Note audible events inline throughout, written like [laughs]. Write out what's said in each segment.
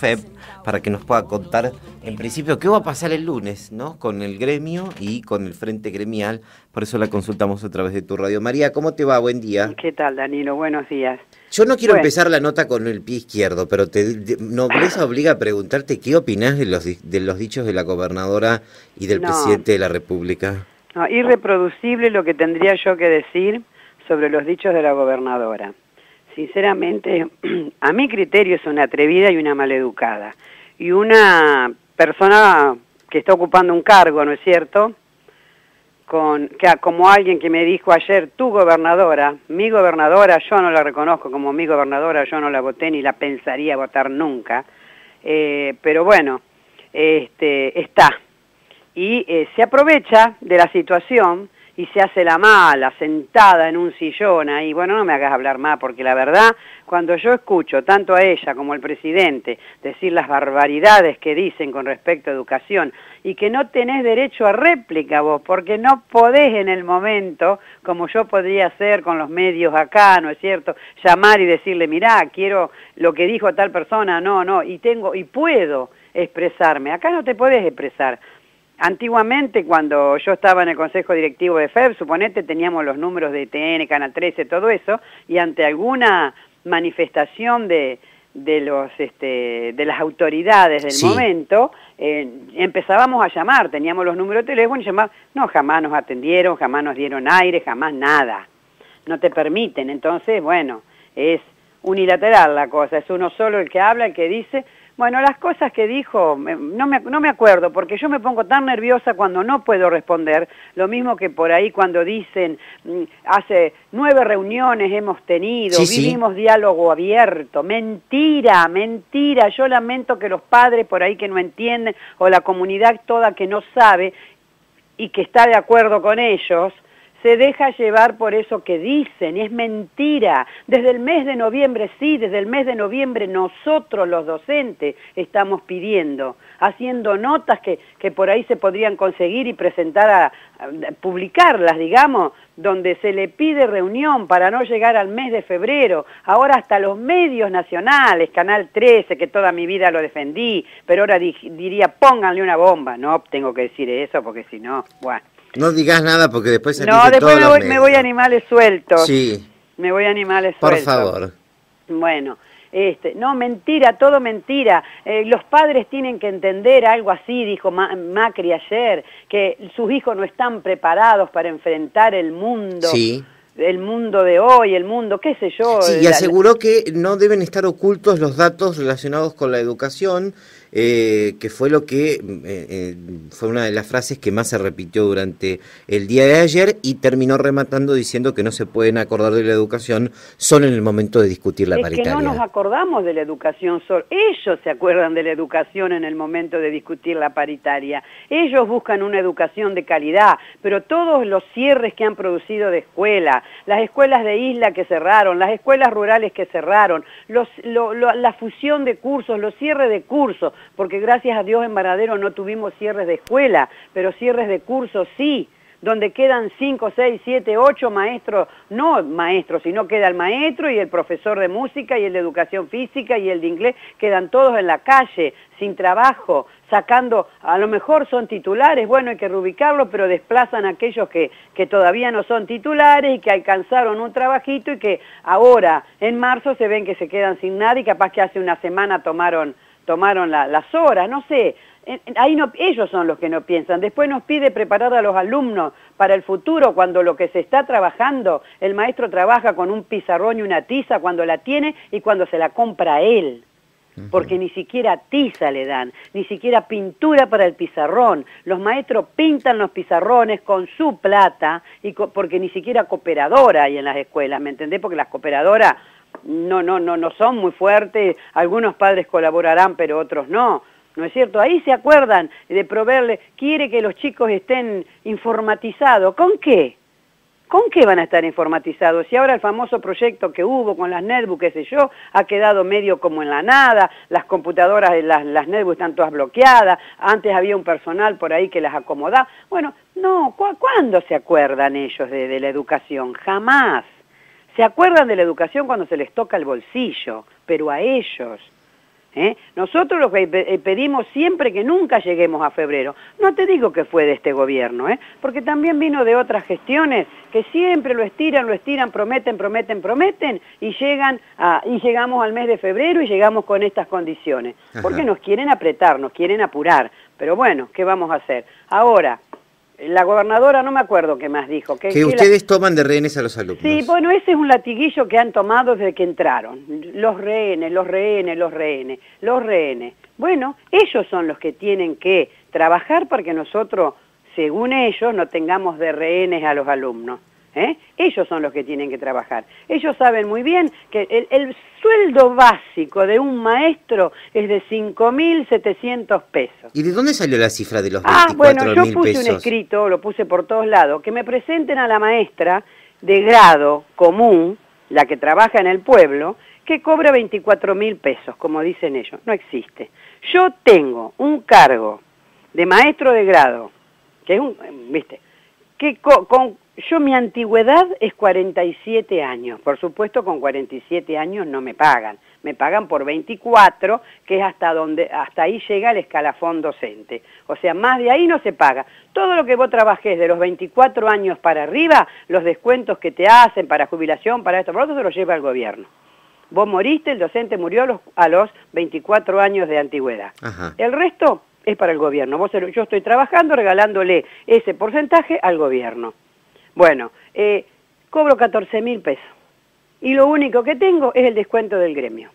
FEB para que nos pueda contar, en principio, qué va a pasar el lunes, ¿no? Con el gremio y con el frente gremial. Por eso la consultamos a través de tu radio. María, ¿cómo te va? Buen día. ¿Qué tal, Danilo? Buenos días. Yo no quiero empezar la nota con el pie izquierdo, pero te, nobleza obliga a preguntarte qué opinás de los, de los dichos de la gobernadora y del presidente de la República. No, irreproducible lo que tendría yo que decir sobre los dichos de la gobernadora. Sinceramente, [clears throat] a mi criterio es una atrevida y una maleducada. Y una persona que está ocupando un cargo, ¿no es cierto? Con, que, como alguien que me dijo ayer, tu gobernadora, mi gobernadora, yo no la reconozco como mi gobernadora, yo no la voté ni la pensaría votar nunca, eh, pero bueno, este, está. Y eh, se aprovecha de la situación y se hace la mala, sentada en un sillón ahí. Bueno, no me hagas hablar más, porque la verdad, cuando yo escucho tanto a ella como al presidente decir las barbaridades que dicen con respecto a educación y que no tenés derecho a réplica vos, porque no podés en el momento, como yo podría hacer con los medios acá, ¿no es cierto?, llamar y decirle, mirá, quiero lo que dijo tal persona, no, no, y tengo, y puedo expresarme. Acá no te podés expresar Antiguamente, cuando yo estaba en el consejo directivo de FEB, suponete, teníamos los números de TN, Canal 13, todo eso, y ante alguna manifestación de, de los este, de las autoridades del momento eh, empezábamos a llamar teníamos los números de teléfono y llamábamos no jamás nos atendieron jamás nos dieron aire jamás nada. No te permiten. Entonces bueno es unilateral la cosa. Es uno solo el que habla el que dice bueno, las cosas que dijo, no me, no me acuerdo, porque yo me pongo tan nerviosa cuando no puedo responder, lo mismo que por ahí cuando dicen, mm, hace nueve reuniones hemos tenido, vivimos diálogo abierto, mentira, mentira, yo lamento que los padres por ahí que no entienden, o la comunidad toda que no sabe y que está de acuerdo con ellos, se deja llevar por eso que dicen, es mentira. Desde el mes de noviembre, sí, desde el mes de noviembre nosotros los docentes estamos pidiendo, haciendo notas que, que por ahí se podrían conseguir y presentar a, publicarlas, digamos, donde se le pide reunión para no llegar al mes de febrero. Ahora hasta los medios nacionales, Canal 13, que toda mi vida lo defendí, pero ahora diría pónganle una bomba. No tengo que decir eso porque si no, bueno. No digas nada porque después No, después me voy, me voy, a animales sueltos. Sí. Me voy a animales sueltos. Por favor. Bueno, este, no, mentira, todo mentira. Eh, los padres tienen que entender algo así, dijo Macri ayer, que sus hijos no están preparados para enfrentar el mundo. Sí el mundo de hoy, el mundo, qué sé yo. Sí, y aseguró que no deben estar ocultos los datos relacionados con la educación, eh, que fue lo que eh, eh, fue una de las frases que más se repitió durante el día de ayer y terminó rematando diciendo que no se pueden acordar de la educación solo en el momento de discutir la es Que no nos acordamos de la educación solo, ellos se acuerdan de la educación en el momento de discutir la paritaria, ellos buscan una educación de calidad, pero todos los cierres que han producido de escuela, las escuelas de isla que cerraron, las escuelas rurales que cerraron, los, la fusión de cursos, los cierres de cursos, porque gracias a Dios en Varadero no tuvimos cierres de escuela, pero cierres de cursos sí, donde quedan 5, 6, 7, 8 maestros, no maestros, sino queda el maestro y el profesor de música y el de educación física y el de inglés, quedan todos en la calle, sin trabajo, sacando, a lo mejor son titulares, bueno, hay que reubicarlo, pero desplazan a aquellos que, que todavía no son titulares y que alcanzaron un trabajito y que ahora, en marzo, se ven que se quedan sin nada y capaz que hace una semana tomaron tomaron las horas, no sé, ahí no, ellos son los que no piensan. Después nos pide preparar a los alumnos para el futuro cuando lo que se está trabajando, el maestro trabaja con un pizarrón y una tiza cuando la tiene y cuando se la compra él. Porque ni siquiera tiza le dan, ni siquiera pintura para el pizarrón. Los maestros pintan los pizarrones con su plata, y porque ni siquiera cooperadora hay en las escuelas, ¿me entendés? Porque las cooperadoras no, no, no, no son muy fuertes, algunos padres colaborarán, pero otros no. ¿No es cierto? Ahí se acuerdan de proveerle, quiere que los chicos estén informatizados. ¿Con qué? ¿Con qué van a estar informatizados? Si ahora el famoso proyecto que hubo con las netbooks, qué sé yo, ha quedado medio como en la nada, las computadoras, las, las netbooks están todas bloqueadas, antes había un personal por ahí que las acomodaba. Bueno, no, ¿cuándo se acuerdan ellos de la educación? Jamás. Se acuerdan de la educación cuando se les toca el bolsillo, pero a ellos. ¿eh? Nosotros lo que pedimos siempre que nunca lleguemos a febrero. No te digo que fue de este gobierno, ¿eh? porque también vino de otras gestiones que siempre lo estiran, lo estiran, prometen, prometen, prometen y llegan a, y llegamos al mes de febrero y llegamos con estas condiciones. Porque nos quieren apretar, nos quieren apurar. Pero bueno, ¿qué vamos a hacer? Ahora, la gobernadora no me acuerdo qué más dijo. Que, ustedes toman de rehenes a los alumnos. Sí, bueno, ese es un latiguillo que han tomado desde que entraron. Los rehenes, los rehenes, los rehenes, los rehenes. Bueno, ellos son los que tienen que trabajar para que nosotros, según ellos, no tengamos de rehenes a los alumnos. ¿Eh? Ellos son los que tienen que trabajar. Ellos saben muy bien que el, sueldo básico de un maestro es de 5.700 pesos. ¿Y de dónde salió la cifra de los 24.000 Ah, bueno, yo puse un escrito, lo puse por todos lados, que me presenten a la maestra de grado común, la que trabaja en el pueblo, que cobra 24.000 pesos, como dicen ellos. No existe. Yo tengo un cargo de maestro de grado, que es un, viste, que con yo mi antigüedad es 47 años, por supuesto con 47 años no me pagan, me pagan por 24, que es hasta donde hasta ahí llega el escalafón docente. O sea, más de ahí no se paga. Todo lo que vos trabajes de los 24 años para arriba, los descuentos que te hacen para jubilación, para esto, por otro se lo lleva el gobierno. Vos moriste, el docente murió a los, 24 años de antigüedad. El resto es para el gobierno. Vos, yo estoy trabajando regalándole ese porcentaje al gobierno. Bueno, eh, cobro 14 mil pesos. Y lo único que tengo es el descuento del gremio.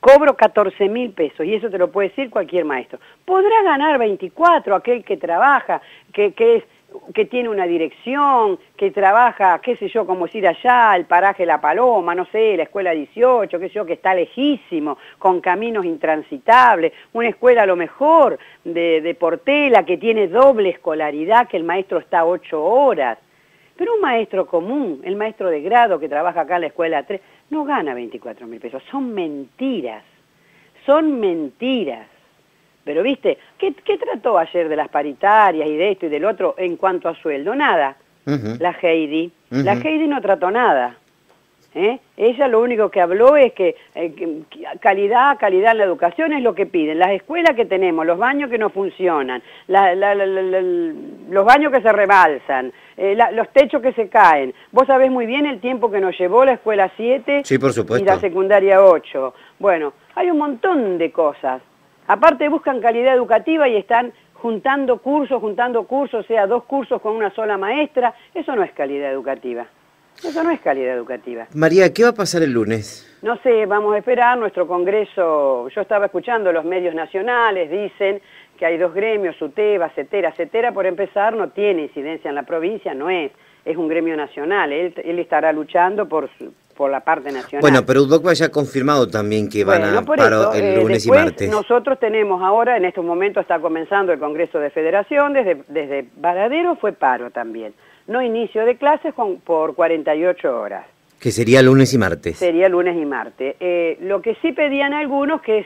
Cobro 14 mil pesos y eso te lo puede decir cualquier maestro. Podrá ganar 24 aquel que trabaja, que, que, es, que tiene una dirección, que trabaja, qué sé yo, como decir allá, el paraje La Paloma, no sé, la escuela 18, qué sé yo, que está lejísimo, con caminos intransitables, una escuela a lo mejor de, de Portela que tiene doble escolaridad, que el maestro está 8 horas. Pero un maestro común, el maestro de grado que trabaja acá en la escuela 3, no gana 24 mil pesos. Son mentiras. Son mentiras. Pero viste, ¿qué, trató ayer de las paritarias y de esto y del otro en cuanto a sueldo? Nada. La Heidi. La Heidi no trató nada. ¿Eh? Ella lo único que habló es que, eh, calidad, calidad en la educación es lo que piden. Las escuelas que tenemos, los baños que no funcionan, los baños que se rebalsan, eh, los techos que se caen. Vos sabés muy bien el tiempo que nos llevó la escuela 7 y la secundaria 8. Bueno, hay un montón de cosas. Aparte buscan calidad educativa y están juntando cursos, juntando cursos, o sea, dos cursos con una sola maestra. Eso no es calidad educativa. Eso no es calidad educativa. María, ¿qué va a pasar el lunes? No sé, vamos a esperar nuestro congreso. Yo estaba escuchando los medios nacionales, dicen que hay dos gremios, UTEBA, CETERA. CETERA, por empezar, no tiene incidencia en la provincia, no es. Es un gremio nacional. Él, estará luchando por, por la parte nacional. Bueno, pero UDOCBA ya ha confirmado también que van a paro el eh, lunes y martes. Nosotros tenemos ahora, en estos momentos está comenzando el Congreso de Federación, desde, desde Varadero fue paro también no inicio de clases por 48 horas. Que sería lunes y martes. Sería lunes y martes. Eh, lo que sí pedían algunos que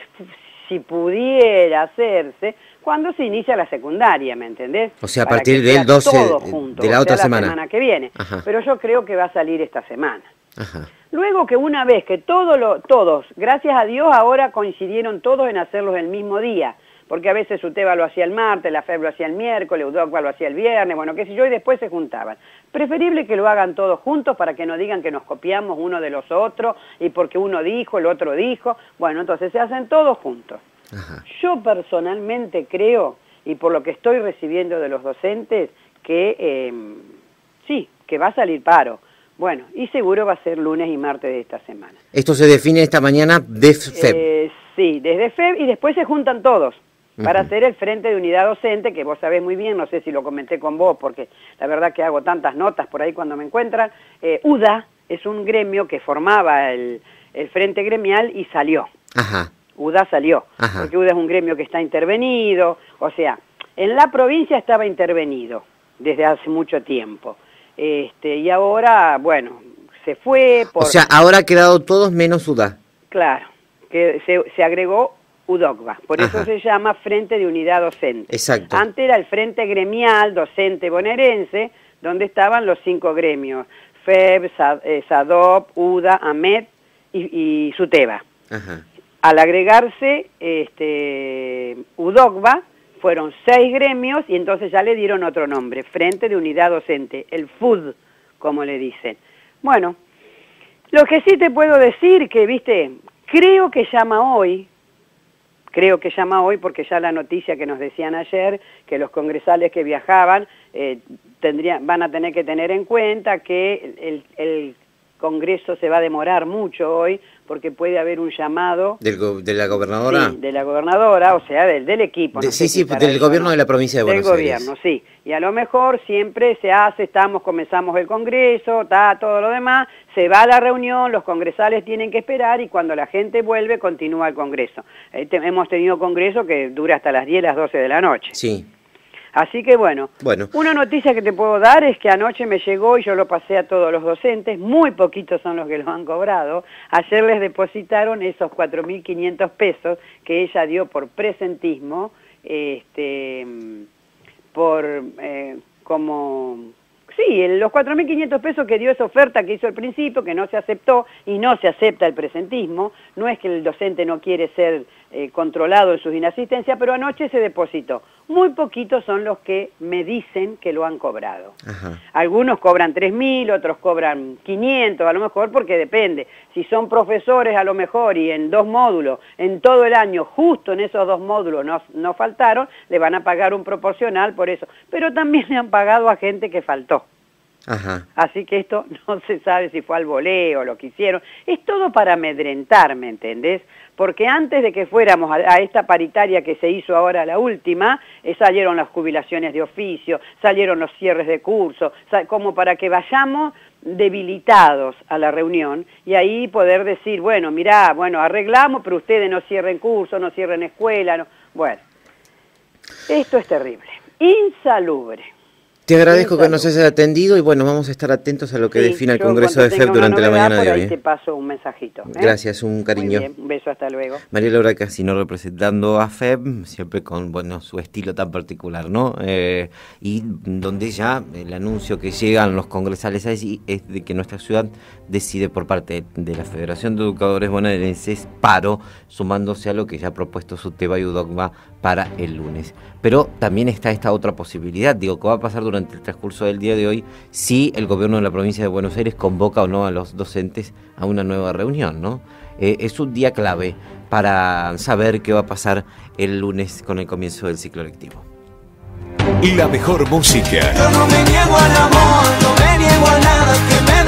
si pudiera hacerse cuando se inicia la secundaria, ¿me entendés? O sea, a partir del 12 de la otra semana. semana que viene. Pero yo creo que va a salir esta semana. Luego que una vez que todo lo, todos, gracias a Dios, ahora coincidieron todos en hacerlos el mismo día porque a veces UTEBA lo hacía el martes, la FEB lo hacía el miércoles, UDOCBA lo hacía el viernes, bueno, qué sé yo, y después se juntaban. Preferible que lo hagan todos juntos para que no digan que nos copiamos uno de los otros y porque uno dijo, el otro dijo, bueno, entonces se hacen todos juntos. Yo personalmente creo, y por lo que estoy recibiendo de los docentes, que em, sí, que va a salir paro. Bueno, y seguro va a ser lunes y martes de esta semana. ¿Esto se define esta mañana de FEB? Eh, sí, desde FEB y después se juntan todos para hacer el frente de unidad docente, que vos sabés muy bien, no sé si lo comenté con vos, porque la verdad que hago tantas notas por ahí cuando me encuentran. Eh, UDA es un gremio que formaba el, frente gremial y salió. UDA salió, porque UDA es un gremio que está intervenido, o sea, en la provincia estaba intervenido desde hace mucho tiempo. Este, y ahora, bueno, se fue por... O sea, ahora ha quedado todos menos UDA. Claro, que se, se agregó UDOCBA, por eso se llama Frente de Unidad Docente. Exacto. Antes era el Frente Gremial Docente Bonaerense, donde estaban los cinco gremios, FEB, SADOP, UDA, AMED y, y SUTEBA. al agregarse este, UDOCBA, fueron seis gremios y entonces ya le dieron otro nombre, Frente de Unidad Docente, el FUD, como le dicen. Bueno, lo que sí te puedo decir que, viste, creo que llama hoy, creo que llama hoy porque ya la noticia que nos decían ayer, que los congresales que viajaban eh, tendrían, van a tener que tener en cuenta que el, el Congreso se va a demorar mucho hoy porque puede haber un llamado... ¿De la gobernadora? Sí, de la gobernadora, o sea, del, del equipo. sí, sí, del gobierno de la provincia de Buenos Aires. Del gobierno, sí. Y a lo mejor siempre se hace, estamos, comenzamos el Congreso, está todo lo demás, se va a la reunión, los congresales tienen que esperar y cuando la gente vuelve continúa el Congreso. Eh, hemos tenido Congreso que dura hasta las 10, las 12 de la noche. Sí. Así que bueno, bueno, una noticia que te puedo dar es que anoche me llegó y yo lo pasé a todos los docentes, muy poquitos son los que los han cobrado, ayer les depositaron esos 4.500 pesos que ella dio por presentismo, este, por eh, como Sí, los 4.500 pesos que dio esa oferta que hizo al principio, que no se aceptó y no se acepta el presentismo, no es que el docente no quiere ser eh, controlado en sus inasistencias, pero anoche se depositó. Muy poquitos son los que me dicen que lo han cobrado. Algunos cobran 3.000, otros cobran 500, a lo mejor porque depende. Si son profesores a lo mejor y en dos módulos, en todo el año, justo en esos dos módulos no, no faltaron, le van a pagar un proporcional por eso. Pero también le han pagado a gente que faltó. Así que esto [laughs] no se sabe si fue al voleo lo que hicieron. Es todo para amedrentar, ¿me entendés? Porque antes de que fuéramos a, esta paritaria que se hizo ahora la última, eh, salieron las jubilaciones de oficio, salieron los cierres de curso, como para que vayamos debilitados a la reunión y ahí poder decir, bueno, mirá, bueno, arreglamos, pero ustedes no cierren curso, no cierren escuela, no. Bueno, esto es terrible, insalubre. Te agradezco que nos hayas atendido y bueno, vamos a estar atentos a lo que defina el Congreso de FED durante la mañana de hoy. Ahí te paso un mensajito. ¿eh? Gracias, un cariño. un beso, hasta luego. María Laura Casino representando a FEB, siempre con bueno su estilo tan particular, ¿no? Eh, y donde ya el anuncio que llegan los congresales ahí es de que nuestra ciudad decide por parte de la Federación de Educadores Bonaerenses paro, sumándose a lo que ya ha propuesto su y Dogma para el lunes. Pero también está esta otra posibilidad, digo, ¿qué va a pasar durante el transcurso del día de hoy si el gobierno de la provincia de Buenos Aires convoca o no a los docentes a una nueva reunión, ¿no? Eh, es un día clave para saber qué va a pasar el lunes con el comienzo del ciclo lectivo. Y la mejor música. Yo no me niego al amor, no me niego a nada que me